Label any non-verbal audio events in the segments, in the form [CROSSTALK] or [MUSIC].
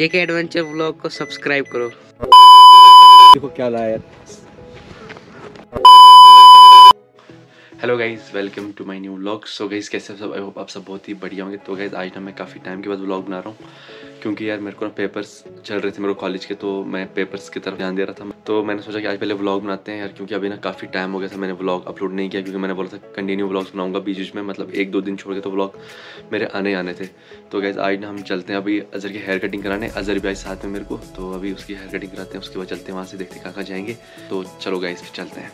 जेके adventure blog को subscribe करो। देखो क्या लाया hello guys welcome to my new vlog so guys कैसे सब? आई होप आप सब बहुत ही बढ़िया होंगे। तो गाइज़ आज ना मैं काफ़ी टाइम के बाद व्लॉग बना रहा हूँ। क्योंकि यार मेरे को ना पेपर्स चल रहे थे मेरे को कॉलेज के तो मैं पेपर्स की तरफ़ ध्यान दे रहा था। तो मैंने सोचा कि आज पहले व्लॉग बनाते हैं यार, क्योंकि अभी ना काफ़ी टाइम हो गया था मैंने व्लॉग अपलोड नहीं किया, क्योंकि मैंने बोला था कंटिन्यू व्लॉग्स बनाऊँगा बीच बीच में मतलब एक दो दिन छोड़ के तो व्लॉग मेरे आने आने थे। तो गाइज़ आज ना हम चलते हैं, अभी अजहर की हेयर कटिंग कराने अजहर भी आज साथ में मेरे को तो अभी उसकी हेयर कटिंग कराते हैं, उसके बाद चलते हैं वहाँ से, देखते कहाँ कहाँ जाएँगे। तो चलो फिर चलते हैं।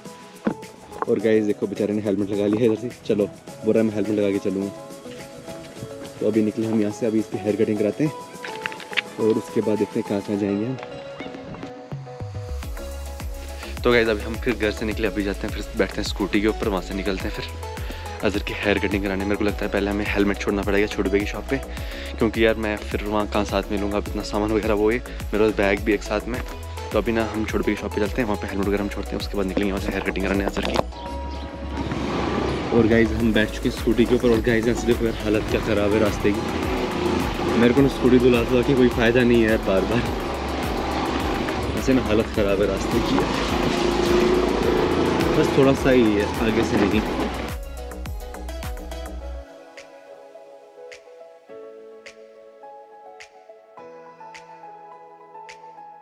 और गाइस देखो बेचारे ने हेलमेट लगा लिया है इधर से। चलो है मैं हेलमेट लगा के चलूँगा। तो अभी निकले हम यहाँ से, अभी इसकी हेयर कटिंग कराते हैं। और उसके बाद देखते हैं कहाँ कहाँ जाएँगे हम। तो गाइज़ अभी हम फिर घर से निकले अभी जाते हैं फिर बैठते हैं स्कूटी के ऊपर वहाँ से निकलते हैं फिर। अजर की हेयर कटिंग कराने मेरे को लगता है पहले हमें हेलमेट छोड़ना पड़ेगा छोटे बैग की शॉप पे क्योंकि यार मैं फिर वहाँ कहाँ साथ में लूँगा इतना सामान वगैरह वो है मेरे पास बैग भी एक साथ में। तो अभी ना हम छोटे बैग की शॉप पे चलते हैं वहाँ पे हेलमेट वगैरह हम छोड़ते हैं उसके बाद निकलेंगे वहाँ से हेयर कटिंग कराने अजहर की। और गाइज़ हम बैठ चुके स्कूटी के ऊपर और गाइज़ ऐसे देखो यार हालत क्या ख़राब है रास्ते की। मेरे को स्कूटी धुला धुला के कोई फ़ायदा नहीं है बार बार। ऐसे ना हालत ख़राब है, रास्ते की है। बस थोड़ा सा ही है, आगे से नहीं।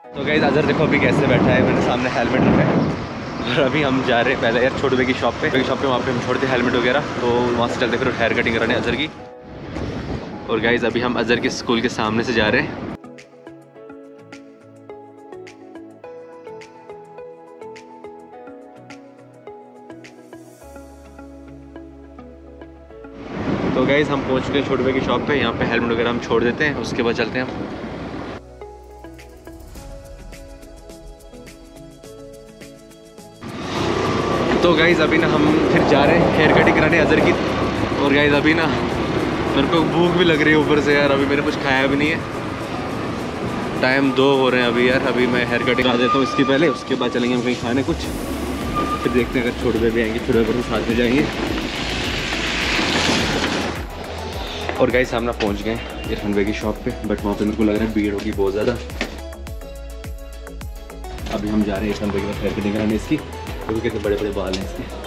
तो गाइज़ अजहर देखो अभी कैसे बैठा है, मेरे सामने हेलमेट रखा है। और अभी हम जा रहे हैं पहले यार छोटे की शॉप पे। की शॉप पे वहाँ पे हम छोड़ते हेलमेट वगैरह तो वहाँ से चलते फिर हेयर कटिंग कराने अजहर की। और गाइज़ अभी हम अजहर के स्कूल के सामने से जा रहे हैं। तो गाइज़ हम पहुँच चुके हैं छोटे की शॉप पे। यहाँ पे हेलमेट वगैरह हम छोड़ देते हैं, उसके बाद चलते हैं हम। तो गाइज़ अभी ना हम फिर जा रहे हैं हेयर कटिंग कराने अजहर की। और गाइज़ अभी ना मेरे को भूख भी लग रही है ऊपर से यार, अभी मैंने कुछ खाया भी नहीं है। टाइम दो हो रहे हैं अभी यार, अभी मैं हेयर कटिंग करा देता हूँ इसके पहले, उसके बाद चलेंगे हम कहीं खाने कुछ। फिर देखते हैं अगर छोटे भी आएँगे छोटे पर साथ में जाएँगे। और गाइस सामने पहुँच गए इरफान भाई की शॉप पे बट वहाँ पे मेरे को लग रहा है भीड़ होगी बहुत ज़्यादा। अभी हम जा रहे हैं इरफान भाई के पास हेयर कटिंग कराने इसकी, क्योंकि कैसे बड़े बड़े बाल हैं इसके।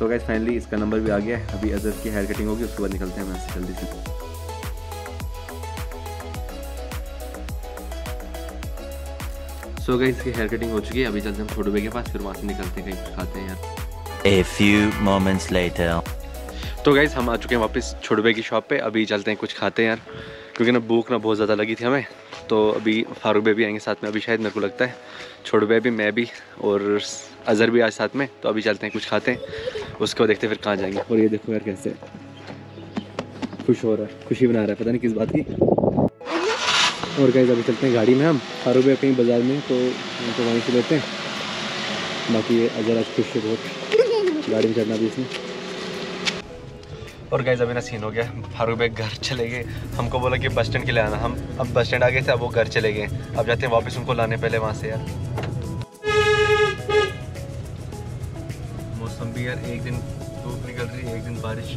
सो गाइस फाइनली इसका नंबर भी आ गया है। अभी अजहर की हेयर कटिंग होगी उसके बाद निकलते हैं मैं से जल्दी से। सो गाइस इसकी हेयर कटिंग हो चुकी है। अभी चलते हैं हम छोटे भाई के पास फिर वहाँ से निकलते हैं कहीं कुछ खाते हैं यार। A few moments later. तो गाइज़ हम आ चुके हैं वापस छोटे भाई की शॉप पे। अभी चलते हैं कुछ खाते हैं यार। क्योंकि ना भूख ना बहुत ज़्यादा लगी थी हमें। तो अभी फारूक भाई भी आएँगे साथ में। अभी शायद मेरे को लगता है छोटे भाई भी मैं भी और अज़हर भी आज साथ में। तो अभी चलते हैं कुछ खाते हैं। उसको देखते फिर कहाँ जाएँगे। और ये देखो यार कैसे खुश हो रहा है खुशी बना रहा है पता नहीं किस बात की। और गाइज़ अभी चलते हैं गाड़ी में हम फारूक भाई कहीं बाज़ार में तो उनको वहीं से लेते हैं। बाकी ये अज़हर आज खुश है बहुत गाड़ी में चढ़ना भी इसमें और गाइज़ अभी ना सीन हो गया फारूक भाई घर चले गए। हमको बोला कि बस स्टैंड के लिए आना हम अब बस स्टैंड आ गए थे अब वो घर चले गए। अब जाते हैं वापस उनको लाने पहले वहाँ से यार। भी यार एक दिन धूप निकल रही है एक दिन बारिश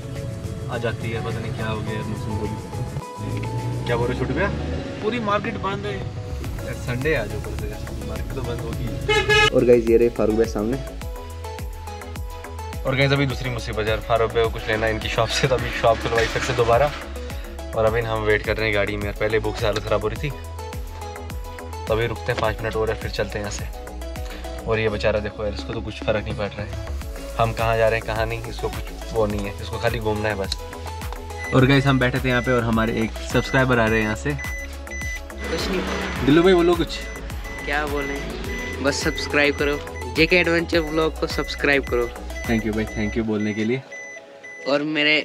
आ जाती है पता नहीं क्या हो गया मौसम को क्या बोल रहे छोटे भैया पूरी मार्केट बंद है। संडे आ जाओ मार्केट तो बंद होगी। और गाइज़ ये रहे फारूक भाई सामने। और गए अभी दूसरी मुसीबत यार फारूक भाई को कुछ लेना है इनकी शॉप से तो अभी शॉप खुलवाई फिर से दोबारा। और अभी हम वेट कर रहे हैं गाड़ी में यार पहले भूख से हालत ख़राब हो रही थी। तो अभी रुकते हैं पाँच मिनट और फिर चलते हैं यहाँ से। और ये बेचारा देखो यार इसको तो कुछ फ़र्क नहीं पड़ रहा है। हम कहाँ जा रहे हैं कहाँ नहीं इसको कुछ वो नहीं है इसको खाली घूमना है बस। और गए हम बैठे थे यहाँ पे और हमारे एक सब्सक्राइबर आ रहे हैं यहाँ से। कुछ नहीं दिल्लू भाई बोलो कुछ। क्या बोले? बस सब्सक्राइब करो। जेके एडवेंचर व्लॉग को सब्सक्राइब करो। थैंक यू भाई थैंक यू बोलने के लिए। और मेरे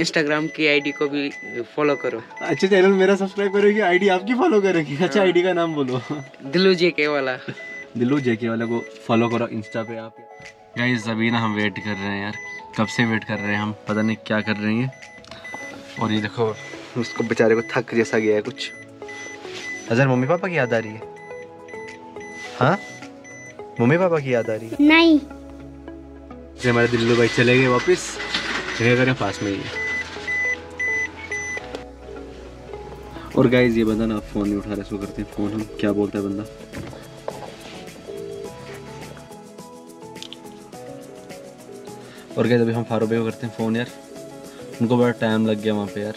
इंस्टाग्राम की आईडी को भी फॉलो करो। अच्छा चैनल मेरा सब्सक्राइब करेगी आईडी आपकी फॉलो करेगी? अच्छा आईडी का नाम बोलो। दिलू जेके वाला। दिलू जेके वाला को फॉलो करो इंस्टा पे आप गाइस अभी ना हम वेट कर रहे हैं यार? कब से वेट कर रहे हैं हम? पता नहीं क्या कर रहे हैं। और ये देखो उसको बेचारे को थक जैसा गया है कुछ। अजहर मम्मी पापा की याद आ रही है? हाँ? मम्मी पापा की याद आ रही है? नहीं। हमारे दिल्लू भाई चले गए वापस। करें पास में ही और गाइज़ ये बंदा ना फ़ोन नहीं उठा रहे इसको करते हैं फ़ोन हम क्या बोलता है बंदा? और गाइज़ अभी हम फारूक भाई को करते हैं फ़ोन यार, उनको बड़ा टाइम लग गया वहाँ पे यार।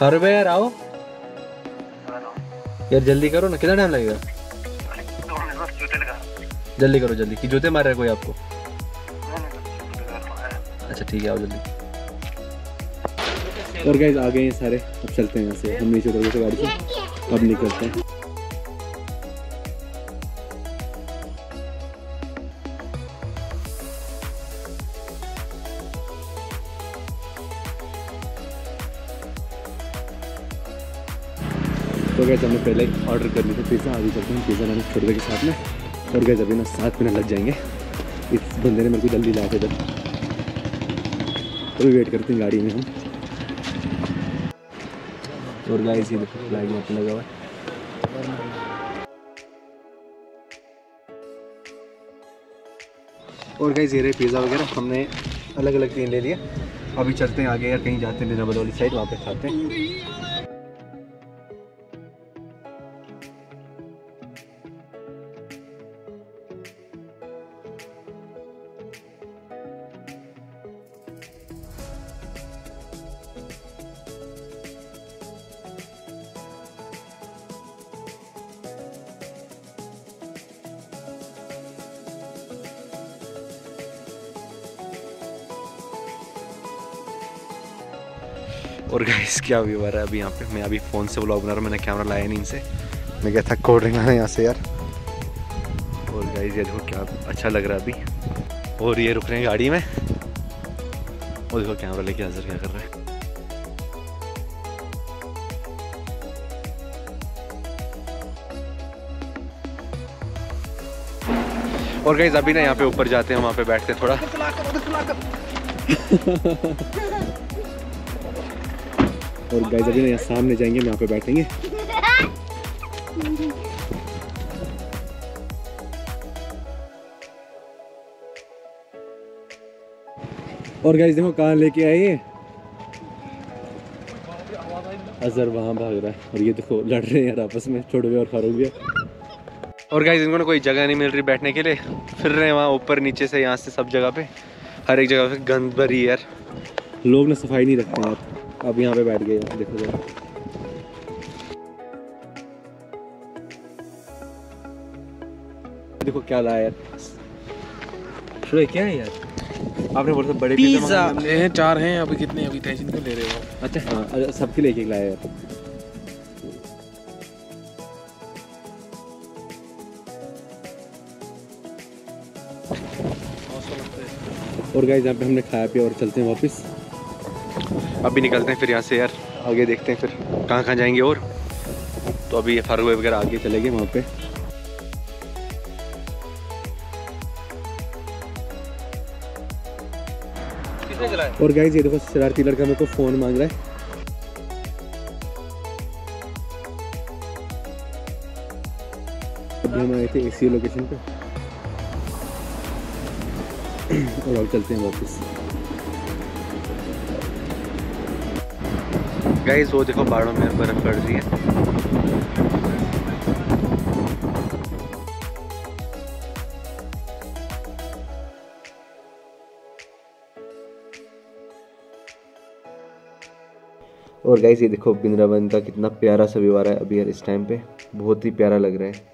फारूक भाई यार, आओ। यार जल्दी करो ना, कितना टाइम लगेगा? जल्दी करो, जल्दी। कि जूते मार रहे कोई आपको? अच्छा ठीक है, आओ जल्दी। और गाइज़ आ गए हैं सारे। अब चलते हैं यहाँ से। हम नीचे गए गाड़ी से। अब निकलते हैं। तो गैस हमने पहले ऑर्डर कर ली थी पिज़्ज़ा अभी चलते हैं पिज़्ज़ा मैंने छोटे के साथ में। और गैस अभी ना सात मिनट लग जाएँगे। इस बंदे ने मेरे को जल्दी लाया था इधर। तो वेट करते हैं गाड़ी में हम। और गाइस ये देखो फ्लैग यहाँ पे लगा हुआ है। और गाइस ये रहे पिज़्ज़ा वगैरह। हमने अलग अलग तीन ले लिए। अभी चलते हैं आगे या कहीं जाते हैं डिनर वाली साइड वहाँ पे खाते हैं। और गाइस क्या व्यू आ रहा है? अभी यहाँ पे मैं अभी फ़ोन से व्लॉग बना रहा हूँ मैंने कैमरा लाया नहीं इनसे। मैं क्या था कोल्ड ड्रिंक लाना यहाँ से यार। और गाइस ये देखो क्या अच्छा लग रहा है अभी। और ये रुक रहे हैं गाड़ी में। और देखो कैमरा लेके हाजिर क्या कर रहा है। और गाइस अभी ना यहाँ पे ऊपर जाते हैं वहाँ पे बैठते हैं थोड़ा। [LAUGHS] और गाइस अभी ना यहाँ सामने जाएँगे हम यहाँ पे बैठेंगे। और गाइस देखो कहाँ लेके आए ये? अजहर वहाँ भाग रहा है। और ये देखो लड़ रहे हैं यार आपस में छोटे हुए और फारूक भी और गाइस इनको ना कोई जगह नहीं मिल रही बैठने के लिए। फिर रहे हैं वहाँ ऊपर नीचे से यहाँ से सब जगह पे। हर एक जगह पे गंद भरी है यार। लोग ना सफ़ाई नहीं रखते हैं यार। अब यहाँ पे बैठ गए देखो जरा। देखो क्या लाया यार। शुरू क्या है यार? आपने बोला था बड़े पिज़्ज़ा हमने। हैं चार हैं अभी कितने अभी टेंशन क्यों ले रहे हो अच्छा हाँ सबके लिए एक एक लाया यार और गाइस यहाँ पे हमने खाया पिया और चलते हैं वापस। अभी निकलते हैं फिर यहाँ से यार। आगे देखते हैं फिर। कहाँ कहाँ जाएँगे और? तो अभी ये फारूक भाई वगैरह आगे चले गए वहाँ पे। और गाइस ये देखो शरारती लड़का मेरे को फ़ोन मांग रहा है। अभी हम आए थे एसी लोकेशन पे। [CLEARS THROAT] और अब चलते हैं वापस। गाइस वो देखो पहाड़ों में बर्फ़ पड़ रही है और गाइस ये देखो बिंद्रावन का कितना प्यारा सा व्यू आ रहा है अभी यार इस टाइम पे। बहुत ही प्यारा लग रहा है।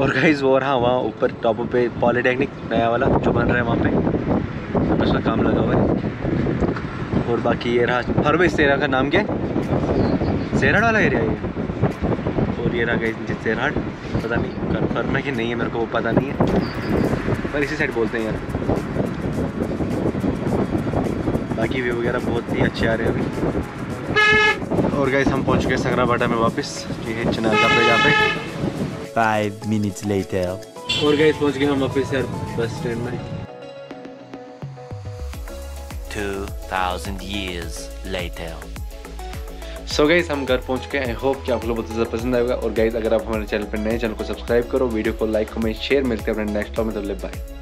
और गाइस वो रहा वहाँ ऊपर टॉप पे पॉलीटेक्निक नया वाला जो बन रहा है वहाँ पे। उसका काम लगा हुआ है और बाकी ये रहा हर भाई सेरा का नाम क्या है? सेराड वाला एरिया ये। और ये रहा गाइस सेराड पता नहीं कन्फर्म है कि नहीं है मेरे को वो पता नहीं है। पर इसी साइड बोलते हैं यार। बाकी व्यू वगैरह बहुत ही अच्छे आ रहे हैं अभी। और गाइस हम पहुँच गए सकरा बाटा में वापस। ये है चनाल का पे यहाँ पे। Five minutes later. और गाइस पहुँच गए हम वापस यार बस स्टैंड में। Two thousand years later. So guys हम घर पहुँच गए आई होप कि आप लोग बहुत ज़्यादा पसंद आएगा। और गाइज़ अगर आप हमारे चैनल पर नए चैनल को सब्सक्राइब करो, वीडियो को लाइक कमेंट शेयर मिलते हैं अपने नेक्स्ट में। तो बाय